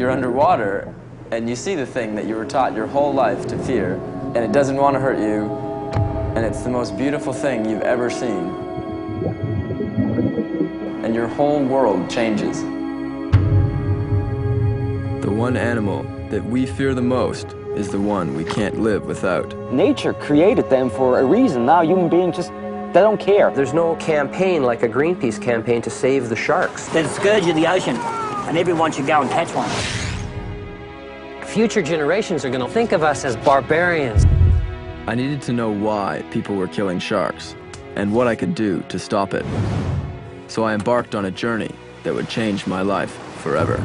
you're underwater and you see the thing that you were taught your whole life to fear, and it doesn't want to hurt you, and it's the most beautiful thing you've ever seen. And your whole world changes. The one animal that we fear the most is the one we can't live without. Nature created them for a reason. Now human beings just, they don't care. There's no campaign like a Greenpeace campaign to save the sharks. They're the scourge of the ocean, and everyone should go and catch one. Future generations are going to think of us as barbarians. I needed to know why people were killing sharks and what I could do to stop it. So I embarked on a journey that would change my life forever.